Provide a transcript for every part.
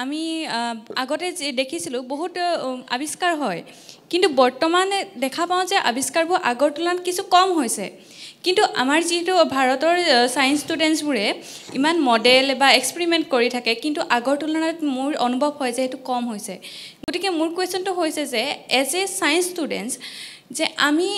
আমি আগতে দেখিছিলোঁ বহুত আৱিষ্কাৰ হয়। কিন্তু বৰ্তমান দেখা পাওঁ যে আৱিষ্কাৰবোৰ আগৰ তুলনাত কিছু কম হৈছে। কিন্তু আমাৰ যিটো ভাৰতৰ ছায়েন্স ষ্টুডেণ্টছবোৰে ইমান মডেল বা এক্সপেৰিমেণ্ট কৰি থাকে কিন্তু আগৰ তুলনাত মোৰ অনুভৱ হয় যে সেইটো কম হৈছে। গতিকে মোৰ কুৱেশ্যনটো হৈছে যে এজ এ ছায়েন্স ষ্টুডেণ্টছ যে আমি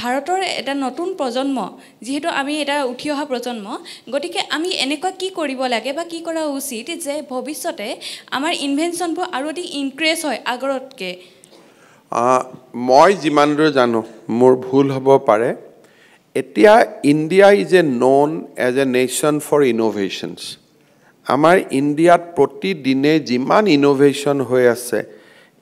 ভাৰতৰ এটা নতুন প্ৰজন্ম যিহেতু আমি এটা উঠি অহা প্ৰজন্ম গতিকে আমি এনেকুৱা কি কৰিব লাগে বা কি কৰা উচিত যে ভৱিষ্যতে আমাৰ ইনভেনশ্যনবোৰ আৰু অধিক ইনক্ৰিজ হয় আগৰতকৈ? মই যিমান দূৰ জানো মোৰ ভুল হ'ব পাৰে। এতিয়া India is a known as a nation for innovations আমাৰ ইণ্ডিয়াত প্ৰতিদিনে যিমান ইন'ভেশ্যন হৈ আছে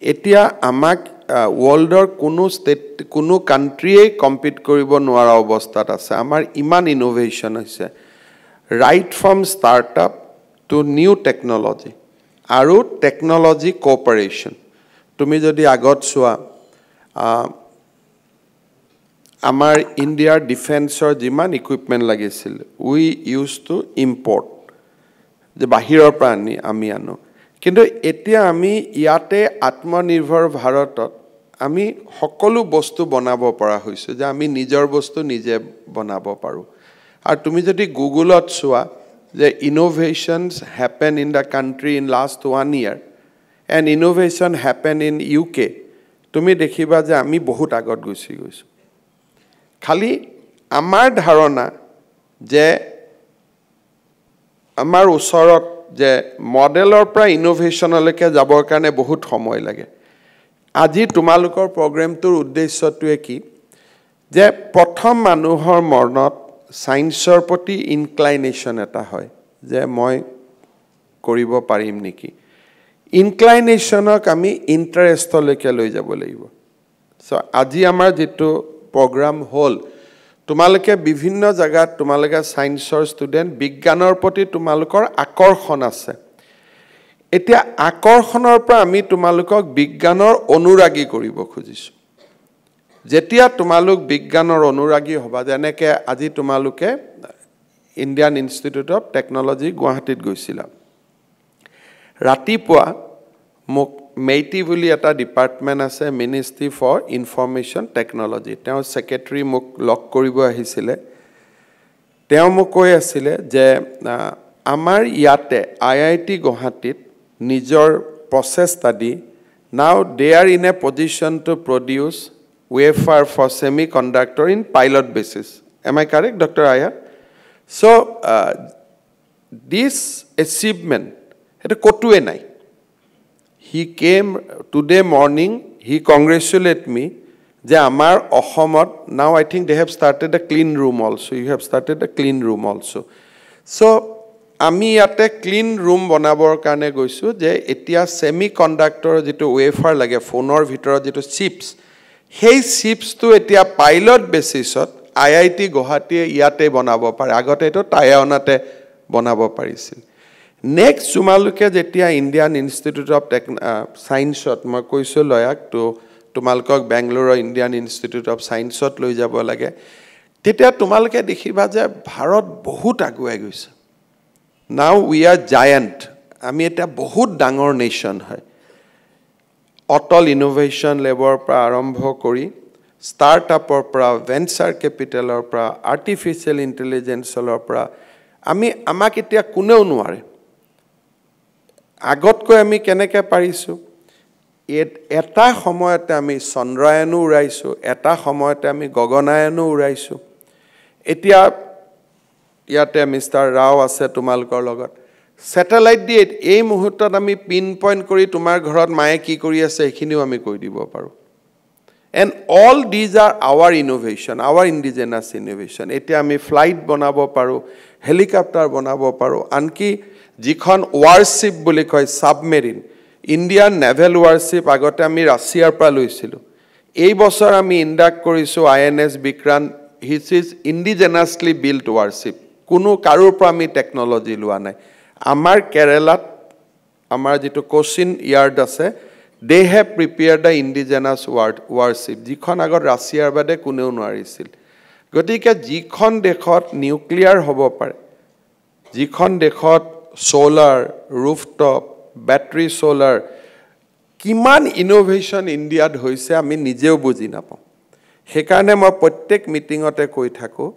এতিয়া আমাক ৱৰ্ল্ডৰ কোনো ষ্টেট কোনো কাণ্ট্ৰিয়েই কম্পিট কৰিব নোৱাৰা অৱস্থাত আছে। আমাৰ ইমান ইন'ভেশ্যন হৈছে। Right from startup to new technology আৰু টেকন'লজি কপাৰেশ্যন তুমি যদি আগত চোৱা আমাৰ ইণ্ডিয়াৰ ডিফেন্সৰ যিমান ইকুইপমেণ্ট লাগিছিল উই ইউজ টু ইম্পৰ্ট যে বাহিৰৰ পৰা আনি আমি আনো। কিন্তু এতিয়া আমি ইয়াতে আত্মনিৰ্ভৰ ভাৰতত আমি সকলো বস্তু বনাব পৰা হৈছোঁ যে আমি নিজৰ বস্তু নিজে বনাব পাৰোঁ। আৰু তুমি যদি গুগলত চোৱা যে innovations happen in the country in last one year and innovation happen in U K তুমি দেখিবা যে আমি বহুত আগত গুচি গৈছোঁ। খালি আমাৰ ধাৰণা যে আমাৰ ওচৰত যে মডেলৰ পৰা ইন'ভেশ্যনলৈকে যাবৰ কাৰণে বহুত সময় লাগে। আজি তোমালোকৰ প্ৰগ্ৰেমটোৰ উদ্দেশ্যটোৱে কি? যে প্ৰথম মানুহৰ মনত ছায়েন্সৰ প্ৰতি ইনক্লাইনেশ্যন এটা হয় যে মই কৰিব পাৰিম নেকি? ইনক্লাইনেশ্যনক আমি ইণ্টাৰেষ্টলৈকে লৈ যাব লাগিব। চ' আজি আমাৰ যিটো প্ৰগ্ৰাম হ'ল তোমালোকে বিভিন্ন জেগাত তোমালোকে ছায়েন্সৰ ষ্টুডেণ্ট বিজ্ঞানৰ প্ৰতি তোমালোকৰ আকৰ্ষণ আছে। এতিয়া আকৰ্ষণৰ পৰা আমি তোমালোকক বিজ্ঞানৰ অনুৰাগী কৰিব খুজিছোঁ। যেতিয়া তোমালোক বিজ্ঞানৰ অনুৰাগী হ'বা যেনেকৈ আজি তোমালোকে ইণ্ডিয়ান ইনষ্টিটিউট অফ টেকন'লজি গুৱাহাটীত গৈছিলা। ৰাতিপুৱা মোক মেইটি বুলি এটা ডিপাৰ্টমেণ্ট আছে মিনিষ্ট্ৰি ফৰ ইনফৰ্মেশ্যন টেকন'লজি তেওঁ ছেক্ৰেটেৰী মোক লগ কৰিব আহিছিলে। তেওঁ মোক কৈ আছিলে যে আমাৰ ইয়াতে আই আই টি গুৱাহাটীত নিজৰ প্ৰচেষ্টা দি now they are in a position to produce wafer for semiconductor in pilot basis am I correct doctor Aya so this achievement সেইটো ক'তোৱে নাই। He came today morning he congratulate me যে আমাৰ অসমত now I think they have started a clean room also' you have started a clean room also' so' আমি ইয়াতে clean room বনাবৰ কাৰণে গৈছোঁ যে এতিয়া ছেমি কণ্ডাক্টৰৰ যিটো ৱেফাৰ লাগে ফোনৰ ভিতৰত যিটো চিপছ সেই চিপছটো এতিয়া পাইলট বেচিছত আই আই টি গুৱাহাটীয়ে ইয়াতে বনাব পাৰে। আগতে এইটো টায়ানাতে বনাব পাৰিছিল। নেক্সট তোমালোকে যেতিয়া ইণ্ডিয়ান ইনষ্টিটিউট অফ টেক ছায়েন্সত মই কৈছোঁ লয়াক তো তোমালোকক বেংগলোৰৰ ইণ্ডিয়ান ইনষ্টিটিউট অফ ছায়েন্সত লৈ যাব লাগে তেতিয়া তোমালোকে দেখিবা যে ভাৰত বহুত আগুৱাই গৈছে। নাও উই আৰ জায়েণ্ট আমি এতিয়া বহুত ডাঙৰ নেশ্যন হয়। অটল ইন'ভেশ্যন লেবৰ পৰা আৰম্ভ কৰি ষ্টাৰ্টআপৰ পৰা ভেঞ্চাৰ কেপিটেলৰ পৰা আৰ্টিফিচিয়েল ইণ্টেলিজেঞ্চৰ পৰা আমি আমাক এতিয়া কোনেও নোৱাৰে। আগতকৈ আমি কেনেকৈ পাৰিছোঁ? এটা সময়তে আমি চন্দ্ৰায়নো উৰাইছোঁ এটা সময়তে আমি গগনায়নো উৰাইছোঁ। এতিয়া ইয়াতে মিষ্টাৰ ৰাও আছে তোমালোকৰ লগত। ছেটেলাইট দি এই মুহূৰ্তত আমি পিন পইণ্ট কৰি তোমাৰ ঘৰত মায়ে কি কৰি আছে সেইখিনিও আমি কৈ দিব পাৰোঁ। And all these are our innovation our indigenous innovation এতিয়া আমি ফ্লাইট বনাব পাৰোঁ হেলিকপ্টাৰ বনাব পাৰোঁ আনকি যিখন ৱাৰশ্বিপ বুলি কয় ছাবমেৰিন ইণ্ডিয়ান নেভেল ৱাৰশ্বিপ আগতে আমি ৰাছিয়াৰ পৰা লৈছিলোঁ। এই বছৰ আমি ইণ্ডাক্ট কৰিছোঁ I N S Vikrant which is indigenously build warship কোনো কাৰোৰ পৰা আমি টেকন'লজি লোৱা নাই। আমাৰ কেৰেলাত আমাৰ যিটো কোচিন য়াৰ্ড আছে they have prepare the indigenous war warship যিখন আগত ৰাছিয়াৰ বাদে কোনেও নোৱাৰিছিল। গতিকে যিখন দেশত নিউক্লিয়াৰ হ'ব পাৰে যিখন দেশত ছ'লাৰ ৰুফটপ বেটাৰী চ'লাৰ কিমান ইন'ভেশ্যন ইণ্ডিয়াত হৈছে আমি নিজেও বুজি নাপাওঁ। সেইকাৰণে মই প্ৰত্যেক মিটিঙতে কৈ থাকোঁ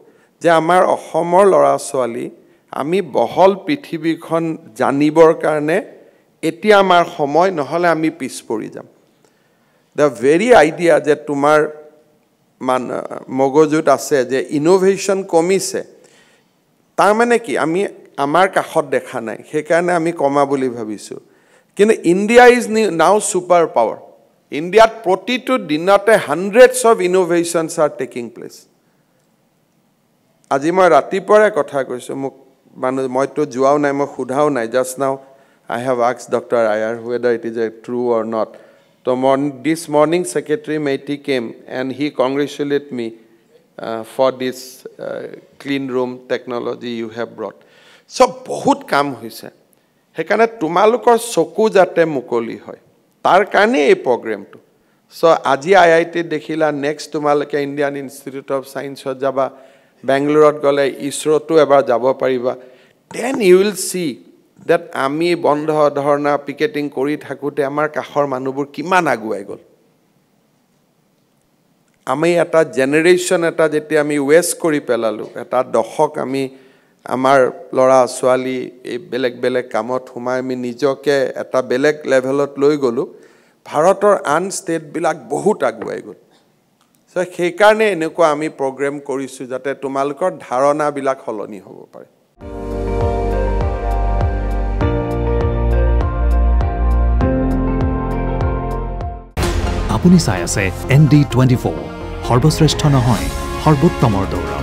যে আমাৰ অসমৰ ল'ৰা ছোৱালী আমি বহল পৃথিৱীখন জানিবৰ কাৰণে এতিয়া আমাৰ সময় নহ'লে আমি পিছ পৰি যাম। দ্য ভেৰি আইডিয়া যে তোমাৰ মান মগজুত আছে যে ইন'ভেশ্যন কমিছে তাৰমানে কি? আমি আমাৰ কাষত দেখা নাই। সেইকাৰণে আমি কমা বুলি ভাবিছোঁ। কিন্তু India is now super power ইণ্ডিয়াত প্ৰতিটো দিনতে hundreds of innovations are taking place আজি মই ৰাতিপুৱাৰে কথা কৈছোঁ মোক মানুহ মইতো যোৱাও নাই মই সোধাও নাই just now I have আক্স doctor Iyer whether it is a true or not তো morn this morning secretary Maiti came and he congratulate me for this clean room technology you have brought so বহুত কাম হৈছে। সেইকাৰণে তোমালোকৰ চকু যাতে মুকলি হয়। তাৰ কাৰণেই এই প্ৰগ্ৰেমটো চ' আজি আই আই টিত দেখিলা নেক্সট তোমালোকে ইণ্ডিয়ান ইনষ্টিটিউট অফ ছায়েন্সত যাবা। বেংগলোৰত গ'লে ইছৰোটো এবাৰ যাব পাৰিবা। Then you will see that আমি বন্ধ ধৰণা পিকেটিং কৰি থাকোঁতে আমাৰ কাষৰ মানুহবোৰ কিমান আগুৱাই গ'ল। আমি এটা জেনেৰেশ্যন এটা যেতিয়া আমি ৱেষ্ট কৰি পেলালোঁ এটা দশক আমি আমাৰ ল'ৰা ছোৱালী এই বেলেগ বেলেগ কামত সোমাই আমি নিজকে এটা বেলেগ লেভেলত লৈ গ'লোঁ। ভাৰতৰ আন ষ্টেটবিলাক বহুত আগুৱাই গ'ল। চ' সেইকাৰণে এনেকুৱা আমি প্ৰগ্ৰেম কৰিছোঁ যাতে তোমালোকৰ ধাৰণাবিলাক সলনি হ'ব পাৰে। আপুনি চাই আছে এন ডি টুৱেণ্টি ফ'ৰ। সৰ্বশ্ৰেষ্ঠ নহয় সৰ্বোত্তমৰ দৌৰা